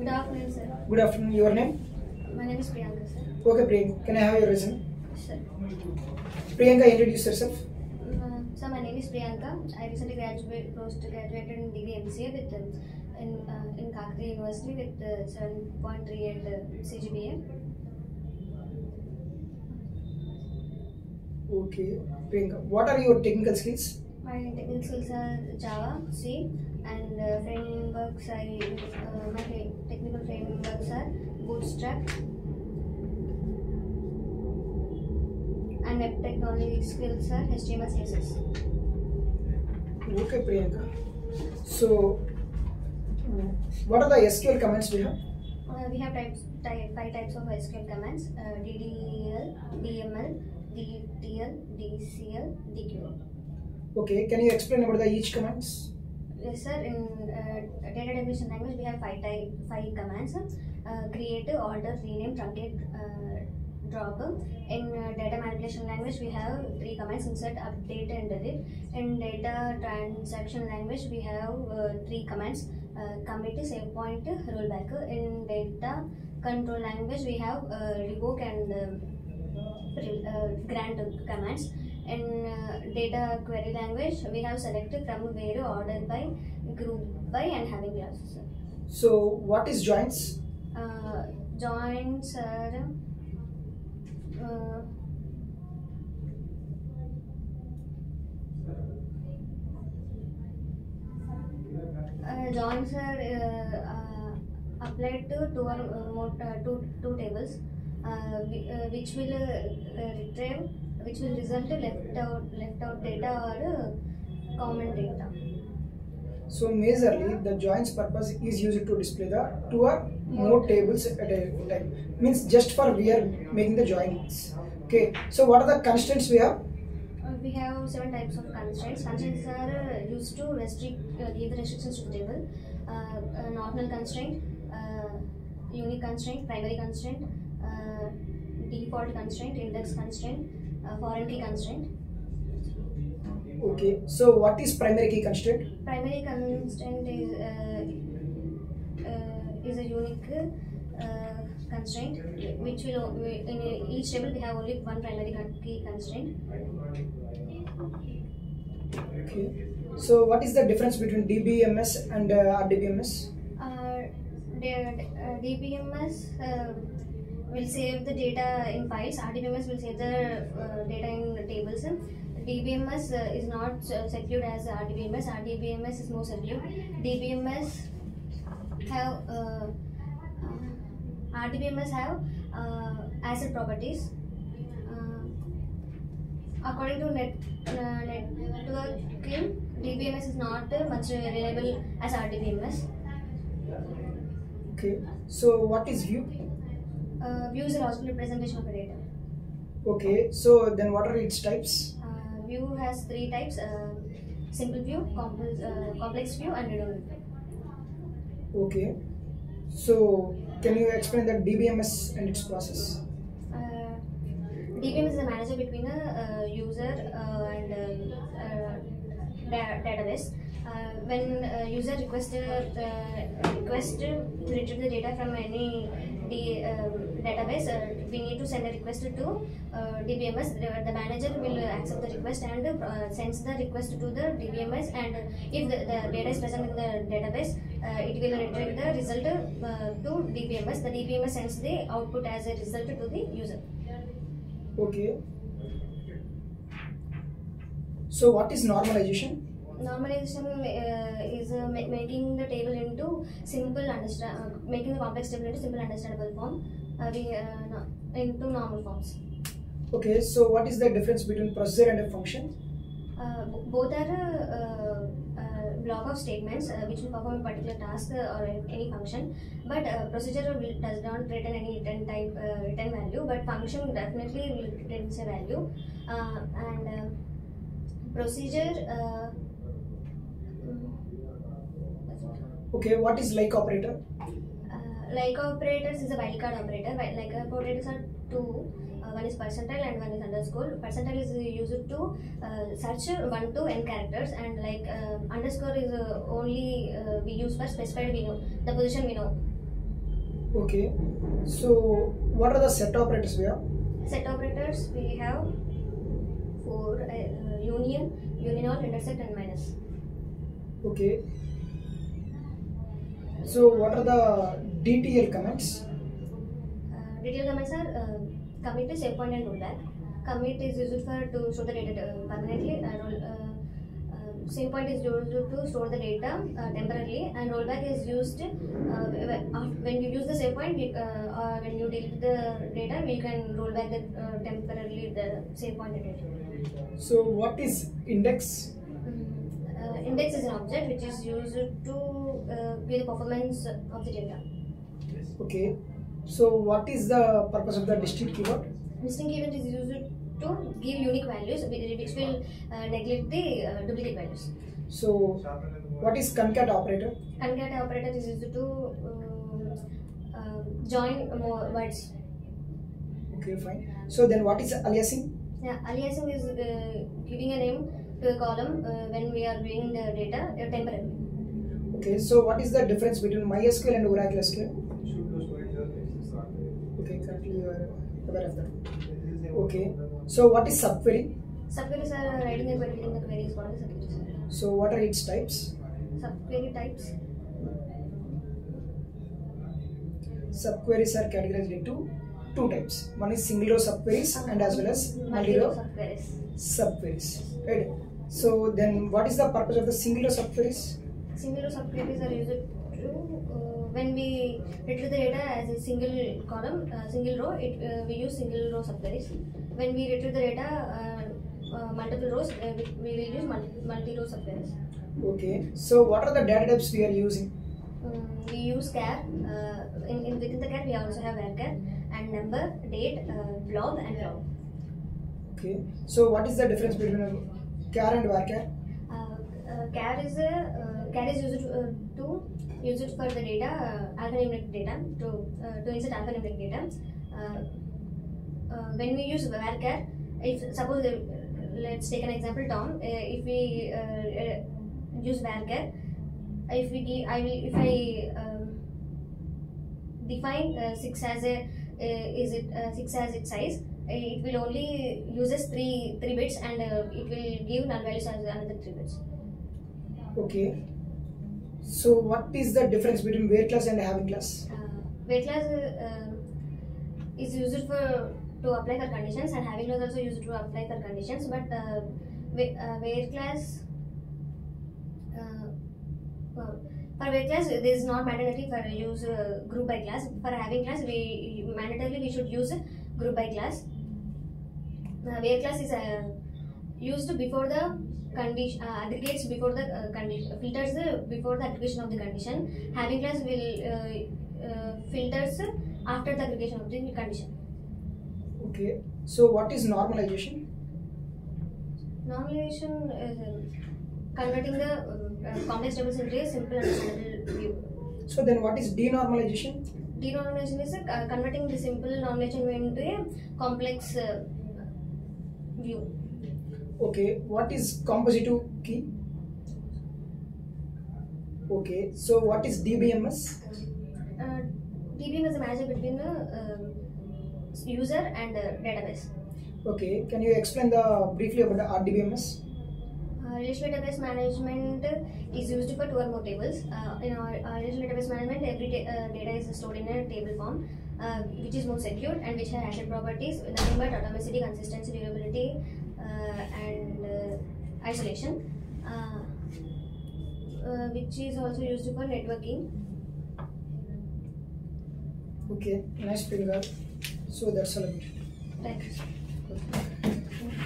Good afternoon, sir. Good afternoon. Your name? My name is Priyanka, sir. Okay, Priyanka. Can I have your resume? Sir. Priyanka, introduce yourself. Uh, so my name is Priyanka. I recently graduated, post graduated in degree MCA with um, in uh, in Kakatiya University with uh, 7.38 uh, CGPA. Okay, Priyanka. What are your technical skills? My technical skills are Java, C, and uh, frameworks. I uh, my technical frameworks are Bootstrap. And web technology skills are HTML, CSS. Okay, Priyanka. So, what are the SQL commands we have? Uh, we have types, type, five types of SQL commands: uh, DDL, DML, DTL, DCL, DQL. Okay, can you explain about the each commands? Yes, sir. In uh, data definition language, we have five type, five commands: uh, create, alter, rename, truncate, uh, drop. In uh, data manipulation language, we have three commands: insert, update, and delete. In data transaction language, we have uh, three commands: uh, commit, save point, rollback. In data control language, we have uh, revoke and uh, grant commands. In uh, data query language, we have selected from where, order by, group by, and having classes. So, what is joins? Uh, joins are uh, uh, joins are uh, uh, applied to two or more uh, two, two tables which will retrieve which will result to left out left out data or uh, common data. So, majorly the joins purpose is used to display the two or more tables at a time. Means just for we are making the joins. Okay. So, what are the constraints we have? Uh, we have seven types of constraints. Constraints are uh, used to restrict, uh, give the restrictions to the table. Uh, not null constraint, uh, unique constraint, primary constraint, uh, default constraint, index constraint, uh, foreign key constraint. Okay. So, what is primary key constraint? Primary constraint is uh, uh, is a unique uh, constraint which will in each table we have only one primary key constraint. Okay. So, what is the difference between DBMS and uh, RDBMS? Uh, the uh, DBMS uh, will save the data in files. RDBMS will save the uh, data in tables. DBMS uh, is not uh, secured as RDBMS. RDBMS is more secure. DBMS have uh, RDBMS have uh, ACID properties. Uh, according to net uh, networking, DBMS is not much reliable as RDBMS. Okay. So, what is view? Uh, view is a logical representation of a data. Okay. So, then what are its types? Uh, view has three types: uh, simple view, complex, uh, complex view, and redundant view. Okay. So, can you explain that DBMS and its process? Uh, DBMS is a manager between a uh, user uh, and uh, uh, da- database. Uh, when uh, user request uh, request to retrieve the data from any D, um, database, uh, we need to send a request to uh, DBMS. The, manager will accept the request and uh, sends the request to the DBMS. And if the, the data is present in the database, uh, it will retrieve the result uh, to DBMS. The DBMS sends the output as a result to the user. Okay. So, what is normalization? Normalization uh, is uh, ma- making the table into simple understand, uh, making the complex table into simple understandable form. Uh, we, uh, no, into normal forms. Okay. So, what is the difference between procedure and a function? Uh, both are uh, uh, uh, block of statements uh, which will perform a particular task uh, or any function. But uh, procedure will, does not return any return type uh, return value. But function definitely will return a value. Uh, and uh, procedure. Uh, mm, that's it. Okay. What is like operator? Uh, like operators is a wildcard operator. Like operators are two. Uh, one is percentile and one is underscore. Percentile is used to uh, search one to n characters, and like uh, underscore is uh, only uh, we use for specified we know the position we know. Okay. So what are the set operators we have? Set operators we have for union, union, intersect, and minus. Okay. So what are the DTL commands? Uh, DTL commands are uh, commit to save point and rollback. Commit is used for to store the data uh, permanently. And roll, uh, uh, save point is used to store the data uh, temporarily, and rollback is used uh, when you use the save point. Uh, or when you delete the data, we can roll back the uh, temporarily the save point data. So what is index? Mm, uh, index is an object which is used to uh, the performance of the data. Okay. So what is the purpose of the distinct keyword? Distinct keyword is used to give unique values whi- which will uh, neglect the uh, duplicate values. So what is concat operator? Concat operator is used to uh, uh, join more words. Okay, fine. So then what is aliasing? Yeah, aliasing is uh, giving a name to a column uh, when we are viewing the data temporarily. Okay, so what is the difference between MySQL and Oracle SQL? Okay, currently you are aware of that. Okay, so what is subquery? Subqueries are writing a query in the query is called subqueries. So what are its types? Subquery types. Subqueries are categorized into two types. One is single row subqueries uh, and as well as multi-row subqueries. subqueries. Right. So then what is the purpose of the single row subqueries? Single row subqueries are used to uh, when we retrieve the data as a single column, uh, single row. It uh, we use single row subqueries. When we retrieve the data uh, uh, multiple rows, uh, we, we will use multi, multi row subqueries. Okay. So what are the data types we are using? Um, we use char. Uh, in, in within the char, we also have varchar and number, date, uh, blob, and log. Okay. So what is the difference between a char and? Uh, uh, char is a char is used uh, to use it for the data uh, alphanumeric data to uh, to insert alphanumeric data. When we use varchar, if suppose let's take an example Tom. If we use varchar, if we give I will if I um, define uh, six as a uh, is it uh, six as its size. It will only uses three three bits and it will give null values as another three bits. Okay. So what is the difference between where class and having class? Uh, where class uh, is used for to apply for conditions and having class also used to apply for conditions but uh, uh, where class uh, uh, for where class this is not mandatory for use uh, group by class for having class we mandatorily we should use group by class uh, where class is used before the condition uh, aggregates before the uh, condition filters before the aggregation of the condition having class will uh, uh, filters after the aggregation of the condition Okay. So what is normalization? normalization is uh, converting the uh, uh, complex tables into a simple understandable view So then what is denormalization? denormalization is uh, converting the simple normalization into a complex uh, view Okay. What is compositive key? Okay. So what is DBMS? uh, DBM is a manager between the um, user and uh, database. Okay. Can you explain the briefly about the RDBMS? Uh, relational database management is used for two or more tables. Uh, in our, our relational database management, every uh, data is stored in a table form, uh, which is more secure and which has ACID properties, nothing but atomicity, consistency, durability, uh, and uh, isolation, uh, uh, which is also used for networking. Okay. Nice, Priyanka. So that's all. Thank you.